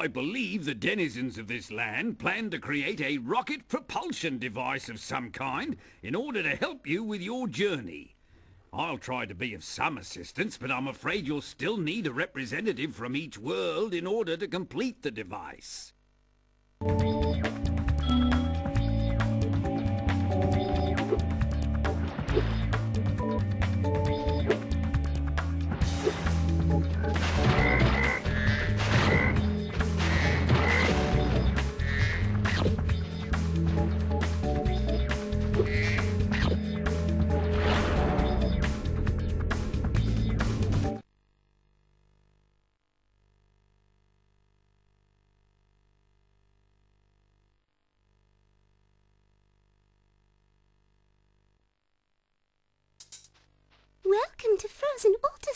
I believe the denizens of this land plan to create a rocket propulsion device of some kind in order to help you with your journey. I'll try to be of some assistance, but I'm afraid you'll still need a representative from each world in order to complete the device.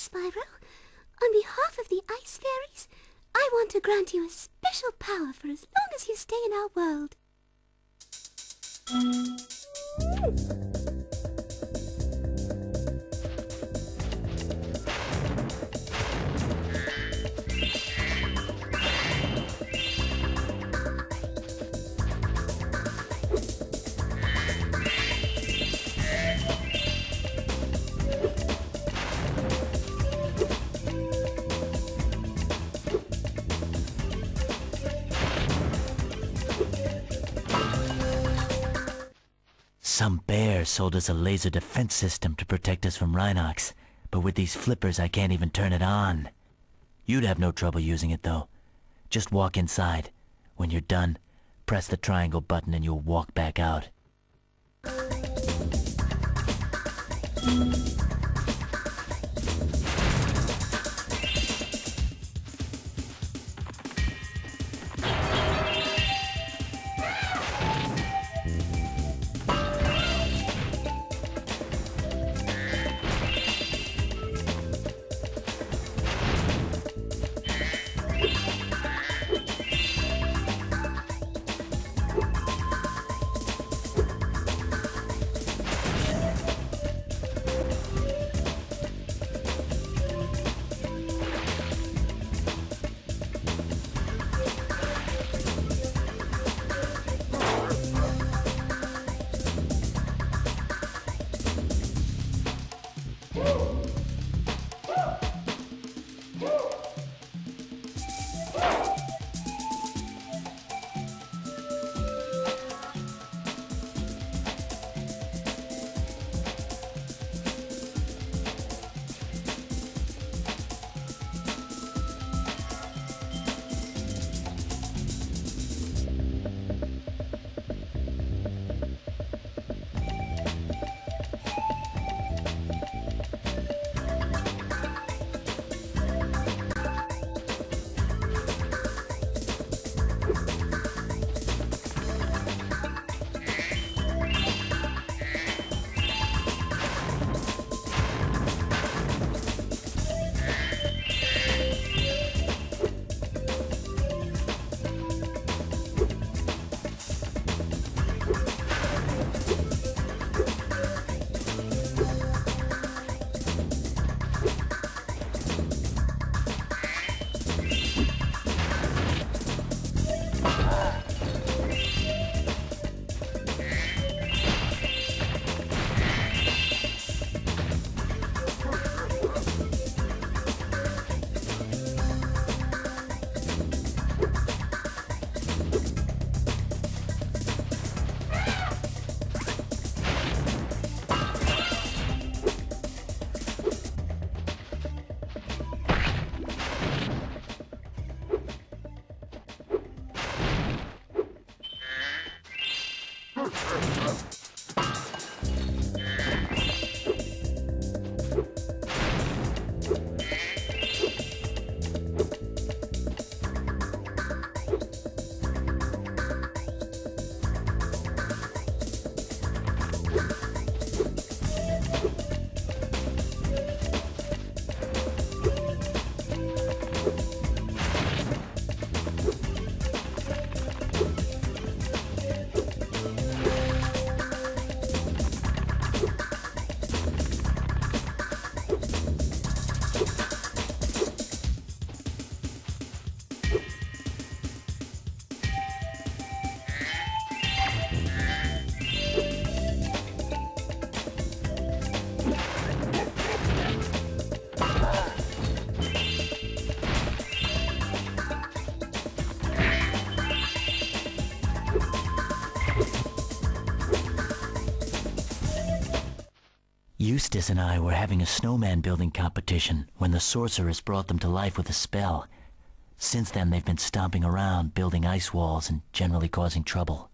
Spyro. On behalf of the Ice Fairies, I want to grant you a special power for as long as you stay in our world. Some bear sold us a laser defense system to protect us from Rhynocs, but with these flippers I can't even turn it on. You'd have no trouble using it though. Just walk inside. When you're done, press the triangle button and you'll walk back out. Eustace and I were having a snowman building competition when the sorceress brought them to life with a spell. Since then, they've been stomping around, building ice walls, and generally causing trouble.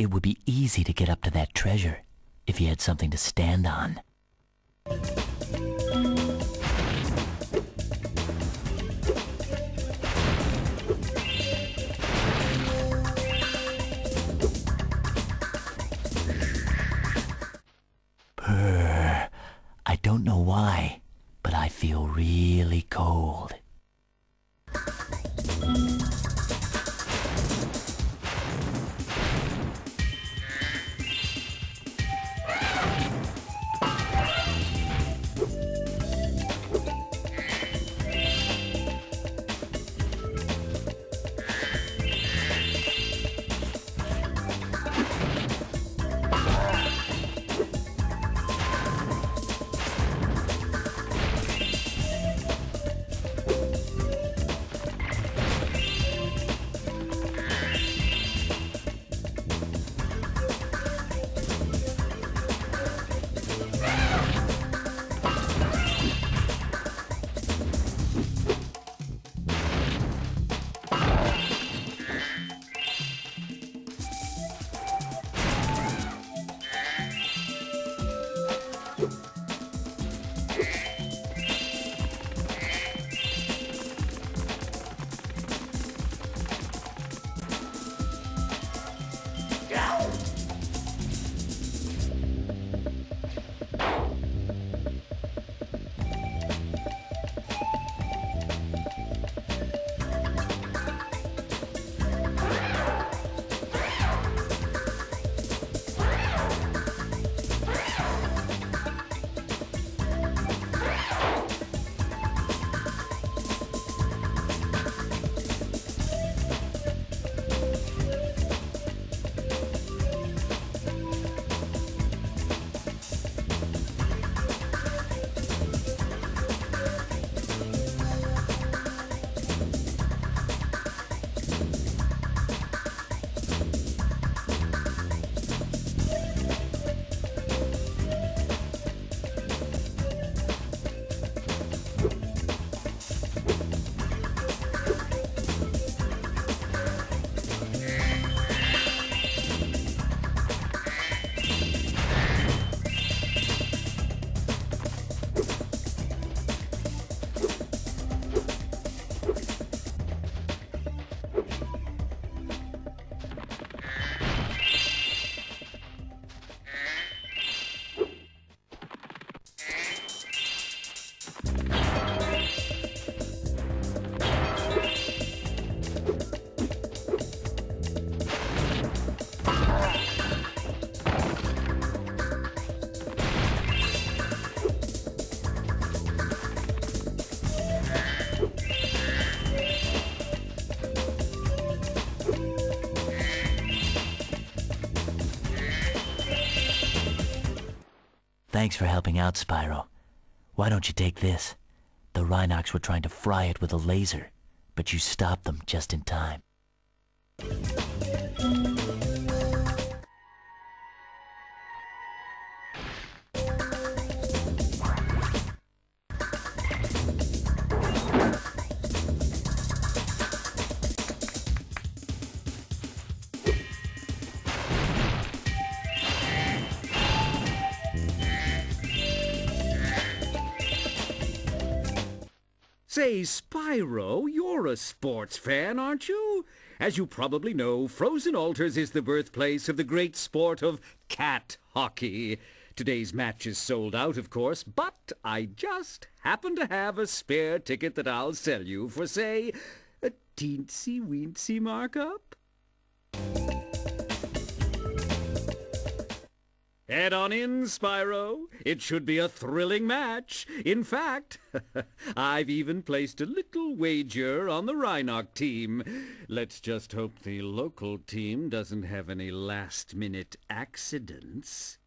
It would be easy to get up to that treasure if you had something to stand on. Purr. I don't know why, but I feel really cold. Thanks for helping out, Spyro. Why don't you take this? The Rhynocs were trying to fry it with a laser, but you stopped them just in time. Say, Spyro, you're a sports fan, aren't you? As you probably know, Frozen Altars is the birthplace of the great sport of cat hockey. Today's match is sold out, of course, but I just happen to have a spare ticket that I'll sell you for, say, a teensy-weensy markup. Head on in, Spyro. It should be a thrilling match. In fact, I've even placed a little wager on the Rhynoc team. Let's just hope the local team doesn't have any last-minute accidents.